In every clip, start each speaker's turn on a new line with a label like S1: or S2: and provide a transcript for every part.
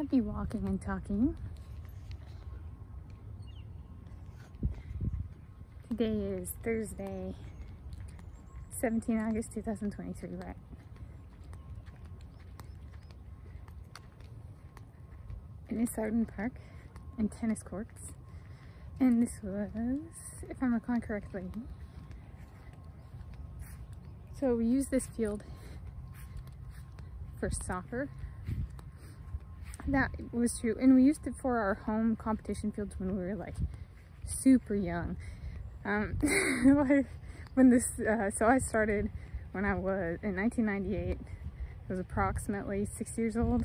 S1: Happy walking and talking. Today is Thursday, 17 August 2023, right? Innis Arden Park and tennis courts. And this was, if I'm recalling correctly, so we use this field for soccer. That was true. And we used it for our home competition fields when we were like super young. Um, like when this, uh, so I started when I was in 1998. I was approximately six years old.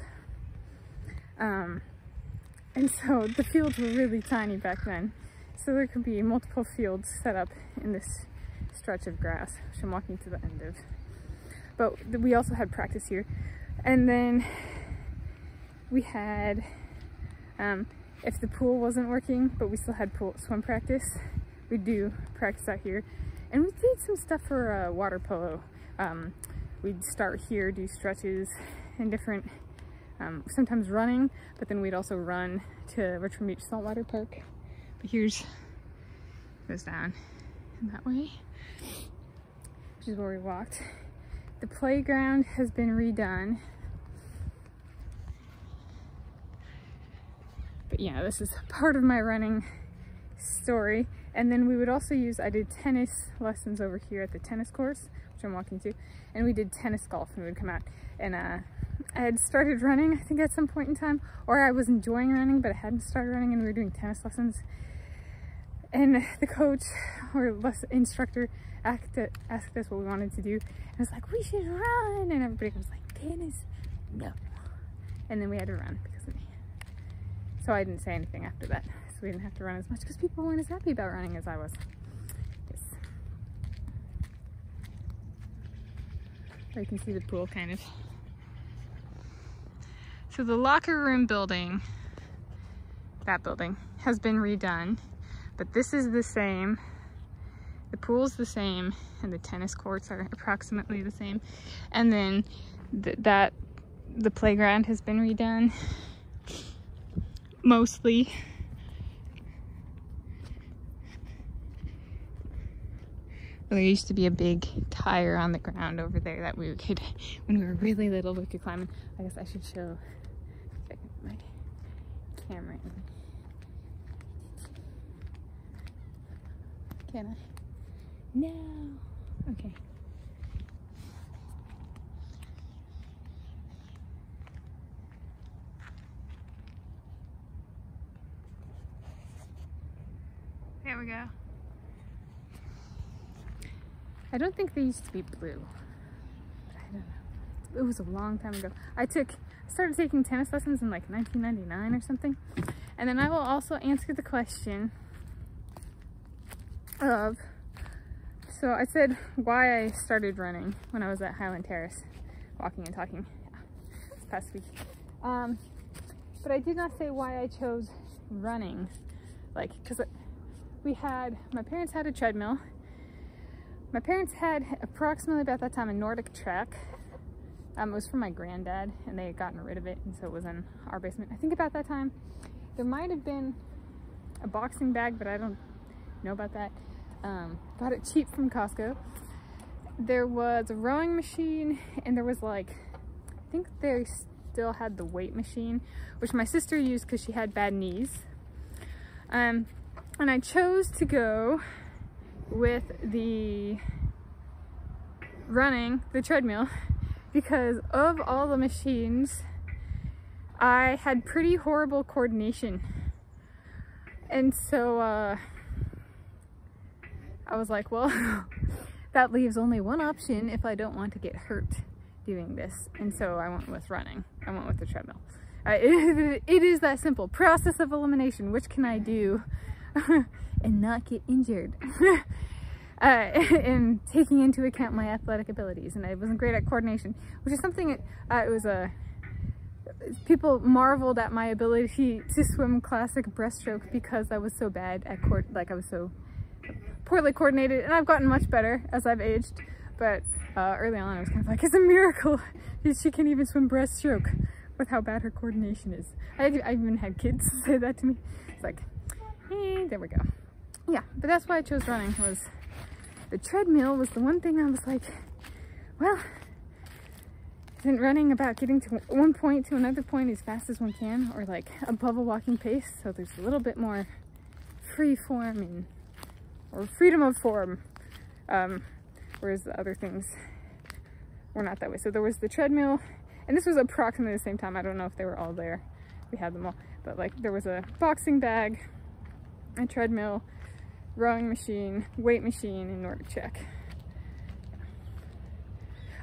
S1: Um, and so the fields were really tiny back then. So there could be multiple fields set up in this stretch of grass, which I'm walking to the end of. But we also had practice here. And then we had, um, if the pool wasn't working, but we still had pool swim practice, we do practice out here. And we did some stuff for uh, water polo. Um, we'd start here, do stretches and different, um, sometimes running, but then we'd also run to Richmond Beach Saltwater Park. But here's, goes down in that way, which is where we walked. The playground has been redone. But yeah, this is part of my running story. And then we would also use, I did tennis lessons over here at the tennis course, which I'm walking to, and we did tennis golf and we would come out and uh, I had started running, I think at some point in time, or I was enjoying running, but I hadn't started running and we were doing tennis lessons. And the coach or instructor asked, asked us what we wanted to do. And I was like, we should run. And everybody was like, tennis, no. And then we had to run because of me. So I didn't say anything after that so we didn't have to run as much because people weren't as happy about running as I was. Yes. you can see the pool kind of. So the locker room building, that building, has been redone, but this is the same. The pool's the same and the tennis courts are approximately the same. And then th that the playground has been redone mostly there used to be a big tire on the ground over there that we could, when we were really little, we could climb. I guess I should show my camera in. Can I? No. Okay. There we go. I don't think they used to be blue. I don't know. It was a long time ago. I took, started taking tennis lessons in like 1999 or something. And then I will also answer the question of, so I said why I started running when I was at Highland Terrace, walking and talking this past week. Um, but I did not say why I chose running. Like, cause we had, my parents had a treadmill my parents had approximately about that time a NordicTrack. Um, it was from my granddad and they had gotten rid of it and so it was in our basement. I think about that time there might have been a boxing bag but I don't know about that. Um, got it cheap from Costco. There was a rowing machine and there was like, I think they still had the weight machine which my sister used because she had bad knees. Um, and I chose to go with the running the treadmill because of all the machines I had pretty horrible coordination. And so uh, I was like well that leaves only one option if I don't want to get hurt doing this. And so I went with running. I went with the treadmill. Uh, it, it is that simple process of elimination. Which can I do and not get injured. uh, and taking into account my athletic abilities. And I wasn't great at coordination, which is something, uh, it was a, people marveled at my ability to swim classic breaststroke because I was so bad at court, like I was so poorly coordinated. And I've gotten much better as I've aged. But uh, early on, I was kind of like, it's a miracle she can even swim breaststroke. with how bad her coordination is. I, I even had kids say that to me. It's like, there we go. Yeah, but that's why I chose running was the treadmill was the one thing I was like, well, isn't running about getting to one point to another point as fast as one can or like above a walking pace? So there's a little bit more free form and or freedom of form um, whereas the other things were not that way. So there was the treadmill and this was approximately the same time. I don't know if they were all there. We had them all. But like there was a boxing bag a treadmill rowing machine weight machine and NordicTrack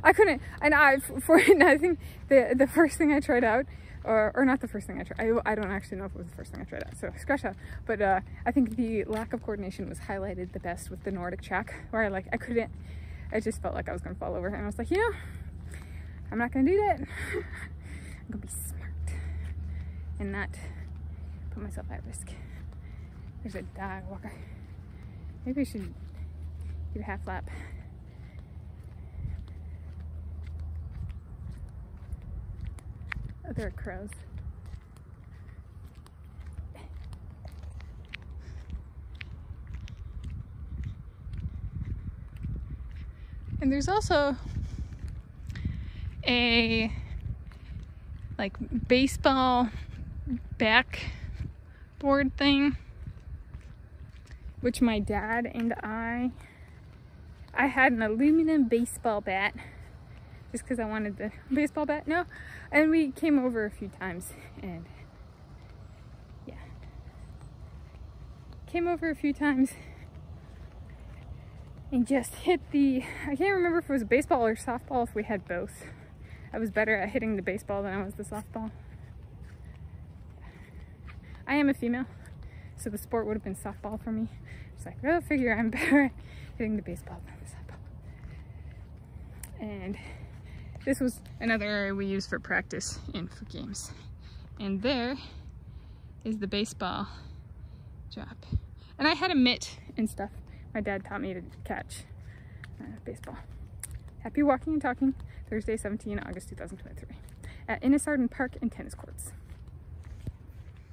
S1: I couldn't, and I, for, I think the, the first thing I tried out, or, or not the first thing I tried, I, I don't actually know if it was the first thing I tried out, so scratch that, but uh, I think the lack of coordination was highlighted the best with the NordicTrack, where I like, I couldn't, I just felt like I was gonna fall over, and I was like, you know, I'm not gonna do that, I'm gonna be smart, and not put myself at risk. There's a dog walker. Maybe I should do a half lap. Oh, there are crows. And there's also a like baseball backboard thing which my dad and I I had an aluminum baseball bat just because I wanted the baseball bat. No, and we came over a few times and yeah, came over a few times and just hit the, I can't remember if it was baseball or softball, if we had both. I was better at hitting the baseball than I was the softball. I am a female, so the sport would have been softball for me. It's like, oh, figure I'm better at hitting the baseball than the softball. And this was another area we used for practice and for games. And there is the baseball drop. And I had a mitt and stuff. My dad taught me to catch uh, baseball. Happy walking and talking, Thursday, 17 August 2023 at Innis Arden Park and Tennis Courts.